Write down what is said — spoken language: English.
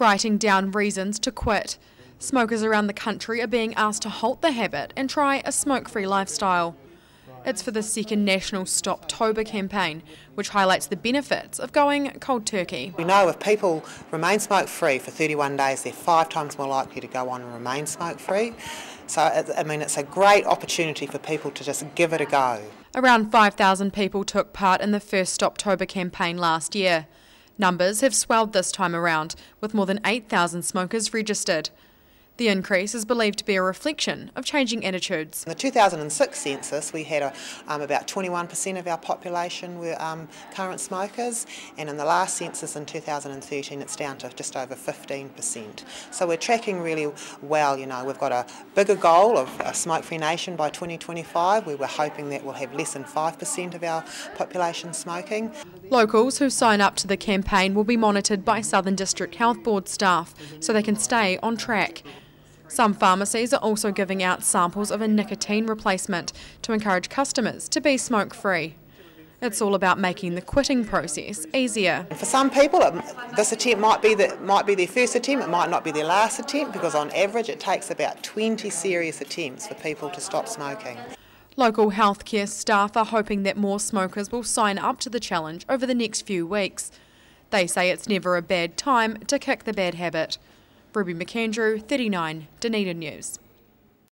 Writing down reasons to quit. Smokers around the country are being asked to halt the habit and try a smoke free lifestyle. It's for the second national Stoptober campaign, which highlights the benefits of going cold turkey. We know if people remain smoke free for 31 days, they're five times more likely to go on and remain smoke free. So, I mean, it's a great opportunity for people to just give it a go. Around 5,000 people took part in the first Stoptober campaign last year. Numbers have swelled this time around, with more than 8,000 smokers registered. The increase is believed to be a reflection of changing attitudes. In the 2006 census, we had a, um, about 21% of our population were um, current smokers, and in the last census in 2013, it's down to just over 15%. So we're tracking really well. You know, we've got a bigger goal of a smoke-free nation by 2025. We were hoping that we'll have less than 5% of our population smoking. Locals who sign up to the campaign will be monitored by Southern District Health Board staff so they can stay on track. Some pharmacies are also giving out samples of a nicotine replacement to encourage customers to be smoke free. It's all about making the quitting process easier. For some people, this attempt might be, the, might be their first attempt, it might not be their last attempt, because on average it takes about 20 serious attempts for people to stop smoking. Local healthcare staff are hoping that more smokers will sign up to the challenge over the next few weeks. They say it's never a bad time to kick the bad habit. Ruby McAndrew, 39, Dunedin News.